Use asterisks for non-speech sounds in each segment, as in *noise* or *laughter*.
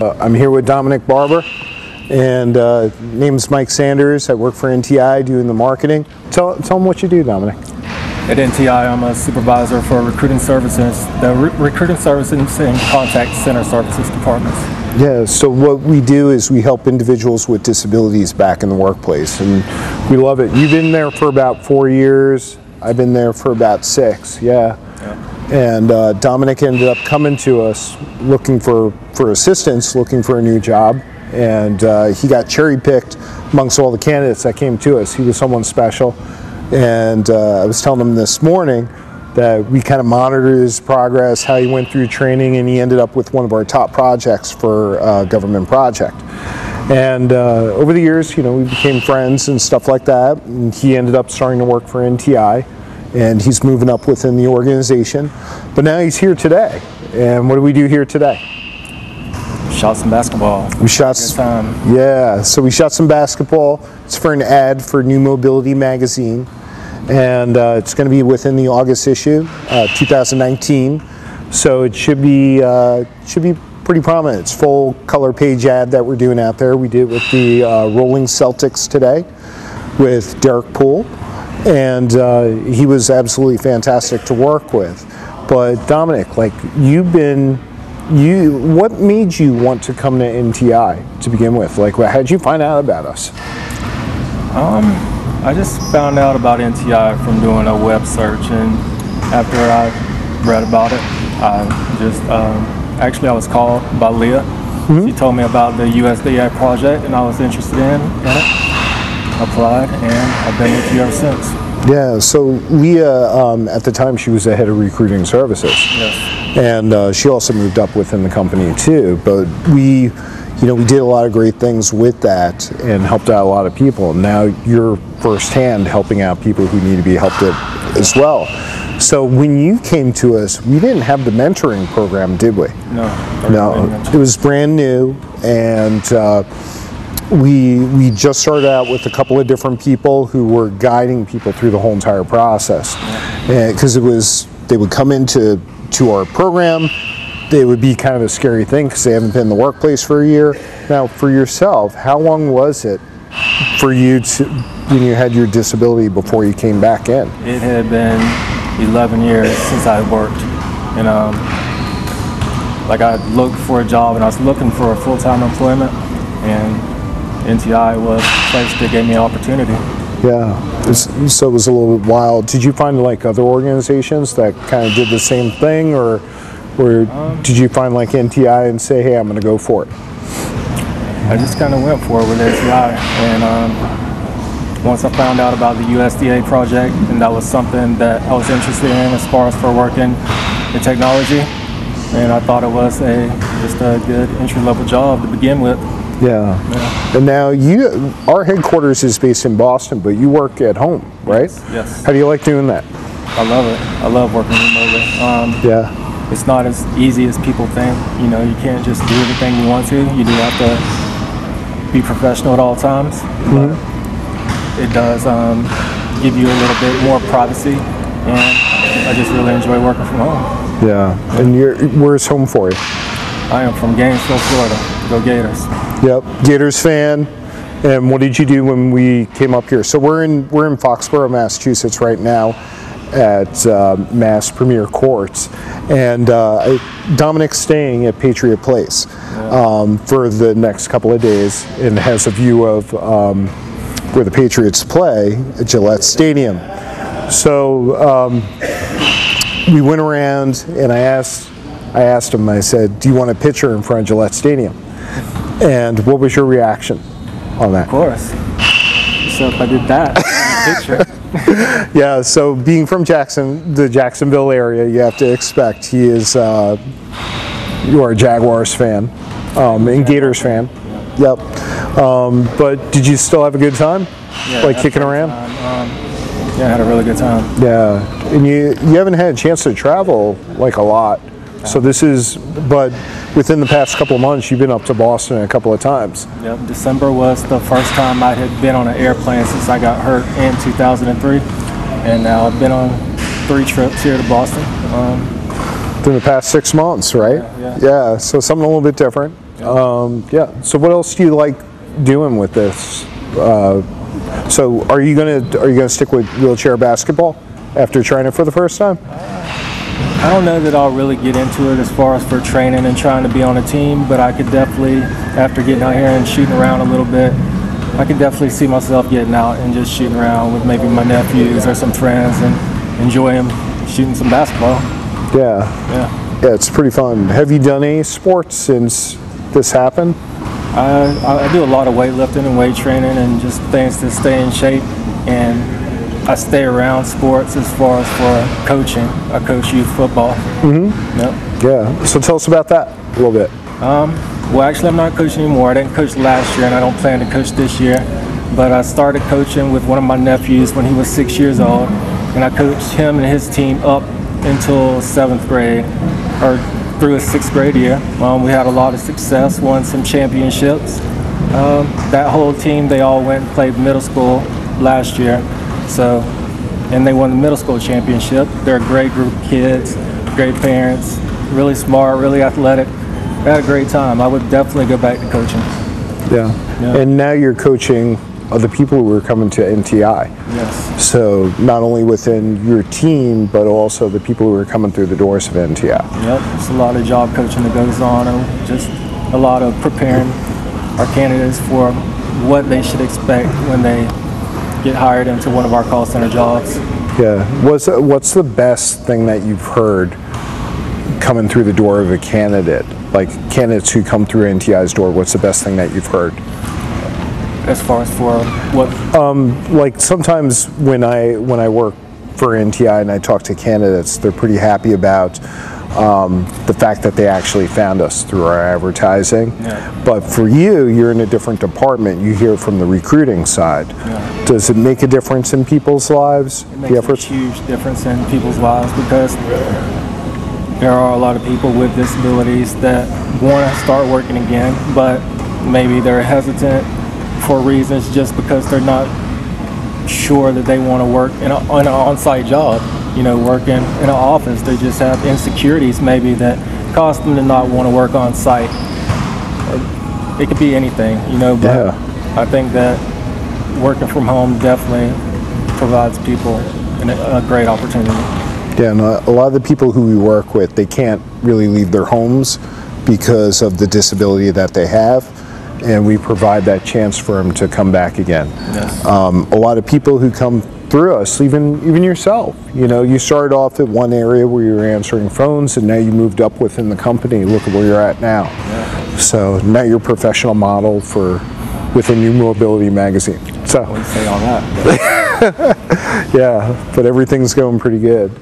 Uh, I'm here with Dominic Barber, and uh, name's Mike Sanders. I work for NTI doing the marketing. Tell, tell them what you do, Dominic. At NTI, I'm a supervisor for recruiting services, the re- recruiting services and contact center services departments. Yeah, so what we do is we help individuals with disabilities back in the workplace, and we love it. You've been there for about four years. I've been there for about six. Yeah. And uh, Dominic ended up coming to us looking for, for assistance, looking for a new job. And uh, he got cherry picked amongst all the candidates that came to us. He was someone special. And uh, I was telling him this morning that we kind of monitored his progress, how he went through training, and he ended up with one of our top projects for a government project. And uh, over the years, you know, we became friends and stuff like that. And he ended up starting to work for NTI and he's moving up within the organization. But now he's here today. And what do we do here today? Shot some basketball. We shot some, yeah. So we shot some basketball. It's for an ad for New Mobility magazine, and uh, it's going to be within the August issue, uh, 2019. So it should be uh, should be pretty prominent. It's full color page ad that we're doing out there. We did it with the uh, Rolling Celtics today with Derek Poole, and uh, he was absolutely fantastic to work with. But Dominic, like you've been, you what made you want to come to NTI to begin with? Like, how did you find out about us? I just found out about NTI from doing a web search, and after I read about it, I just um, actually I was called by Leah. She told me about the USDA project, and I was interested in, in it. Applied, and I've been with you ever since. Yeah, so Leah, um, at the time, she was the head of recruiting services. Yes. and uh, she also moved up within the company too. But we, you know, we did a lot of great things with that and helped out a lot of people. And now you're firsthand helping out people who need to be helped as well. So when you came to us, we didn't have the mentoring program, did we? No. No, it was brand new, and uh, we we just started out with a couple of different people who were guiding people through the whole entire process, because it was they would come into to our program. They would be kind of a scary thing because they haven't been in the workplace for a year. Now, for yourself, how long was it for you to when you had your disability before you came back in? It had been 11 years since I worked, and um, like I looked for a job, and I was looking for a full-time employment, and NTI was the place that gave me an opportunity. Yeah, it's, so it was a little bit wild. Did you find like other organizations that kind of did the same thing, or, or did you find like NTI and say, "Hey, I'm going to go for it"? I just kind of went for it with NTI, and um, once I found out about the USDA project, and that was something that I was interested in as far as for working in technology, and I thought it was a just a good entry-level job to begin with. Yeah. And now you, our headquarters is based in Boston, but you work at home, right? Yes. How do you like doing that? I love it. I love working remotely. Um, Yeah. it's not as easy as people think. You know, you can't just do everything you want to. You do have to be professional at all times. But it does um, give you a little bit more privacy, and I just really enjoy working from home. Yeah. And you're, where's home for you? I am from Gainesville, Florida. Go Gators. Yep, Gators fan. And what did you do when we came up here? So we're in we're in Foxborough, Massachusetts right now, at uh, Mass Premier Courts, and uh, Dominic's staying at Patriot Place um, for the next couple of days, and has a view of um, where the Patriots play at Gillette Stadium. So um, we went around, and I asked I asked him. I said, "Do you want a picture in front of Gillette Stadium?" And what was your reaction on that? Of course. So if I did that *laughs* *laughs* Yeah, so being from Jackson, the Jacksonville area, you have to expect he is, uh, you are a Jaguars fan um, and Gators fan. Yep. Um, but did you still have a good time? yeah, like kicking around? Um, yeah, I had a really good time. Yeah. And you, you haven't had a chance to travel like a lot. So this is, but within the past couple of months, you've been up to Boston a couple of times. Yep, December was the first time I had been on an airplane since I got hurt in 2003, and now I've been on three trips here to Boston. Um, Within the past six months, right? Yeah, yeah. so something a little bit different. Um, yeah. So what else do you like doing with this? Uh, so are you gonna are you gonna stick with wheelchair basketball after trying it for the first time? I don't know that I'll really get into it as far as for training and trying to be on a team, but I could definitely, after getting out here and shooting around a little bit, I could definitely see myself getting out and just shooting around with maybe my nephews or some friends and enjoying shooting some basketball. Yeah. Yeah. Yeah, it's pretty fun. Have you done any sports since this happened? I, I do a lot of weightlifting and weight training and just things to stay in shape. And I stay around sports as far as for coaching. I coach youth football. Mm-hmm. Yep. Yeah. So tell us about that a little bit. Um, Well, actually, I'm not coaching anymore. I didn't coach last year, and I don't plan to coach this year. But I started coaching with one of my nephews when he was six years old, and I coached him and his team up until seventh grade, or through his sixth grade year. Um, we had a lot of success, won some championships. Um, that whole team, they all went and played middle school last year. So, and they won the middle school championship. They're a great group of kids, great parents, really smart, really athletic. Had a great time. I would definitely go back to coaching. Yeah. Yeah. And now you're coaching other people who are coming to NTI. Yes. So not only within your team, but also the people who are coming through the doors of NTI. Yep. It's a lot of job coaching that goes on, and just a lot of preparing our candidates for what they should expect when they get hired into one of our call center jobs. Yeah. What's what's the best thing that you've heard coming through the door of a candidate? Like candidates who come through NTI's door, what's the best thing that you've heard? As far as for what um, Like sometimes when I when I work for NTI and I talk to candidates, they're pretty happy about um, the fact that they actually found us through our advertising. Yeah. But for you, you're in a different department. You hear from the recruiting side. Yeah. Does it make a difference in people's lives? It makes a huge difference in people's lives because there are a lot of people with disabilities that want to start working again, but maybe they're hesitant for reasons just because they're not sure that they want to work in, a, in an on-site job. You know, working in an office, they just have insecurities maybe that cause them to not want to work on site. It could be anything, you know, but Yeah. I think that working from home definitely provides people an, a great opportunity. Yeah, and a a lot of the people who we work with, they can't really leave their homes because of the disability that they have, and we provide that chance for them to come back again. Yes. Um, a lot of people who come through us, even even yourself, you know, you started off at one area where you were answering phones, and now you moved up within the company. Look at where you're at now. So now you're a professional model for within New Mobility magazine. So. I say all that. *laughs* Yeah, but everything's going pretty good.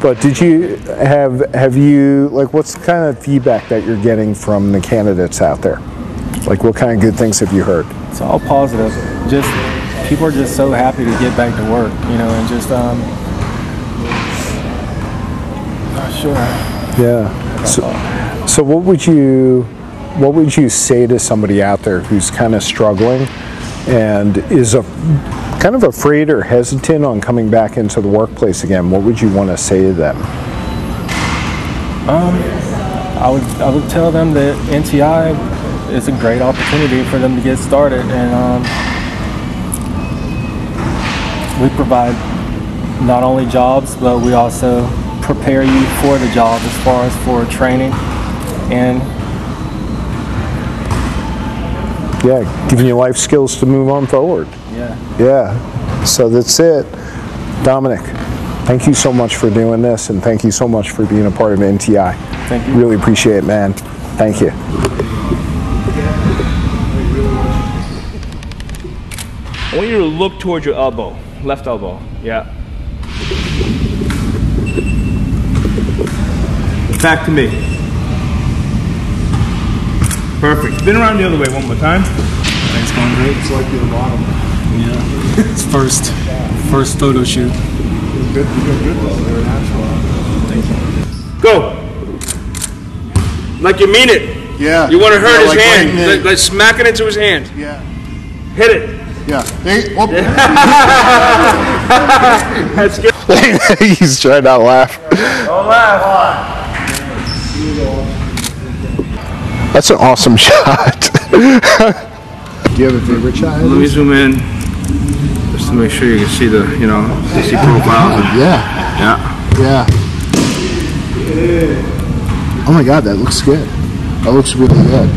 But did you have have you like what's the kind of feedback that you're getting from the candidates out there? Like what kind of good things have you heard? It's all positive. Just people are just so happy to get back to work, you know, and just um. Not sure. Yeah. So, so what would you what would you say to somebody out there who's kind of struggling and is a kind of afraid or hesitant on coming back into the workplace again? What would you want to say to them? Um, I would I would tell them that NTI is a great opportunity for them to get started, and um, we provide not only jobs, but we also prepare you for the job as far as for training and Yeah, giving you life skills to move on forward. yeah. Yeah, so that's it. Dominic, thank you so much for doing this and thank you so much for being a part of NTI. Thank you. Really appreciate it, man. Thank you. I want you to look towards your elbow, left elbow. Yeah. Back to me. Perfect. Spin around the other way one more time. It's going great. It's like the bottom. Yeah. it's first first photo shoot. Go. Like you mean it. Yeah. You want to hurt Yeah, his like hand. right in Like, like smack it into his hand. Yeah. Hit it. Yeah. They, oh, *laughs* That's good. *laughs* He's trying not to laugh. Don't laugh. That's an awesome *laughs* shot. Do you have a favorite shot? Let me zoom in just to make sure you can see the, you know, DC profile. Yeah, Yeah. yeah. Oh my god, that looks good. That looks really good.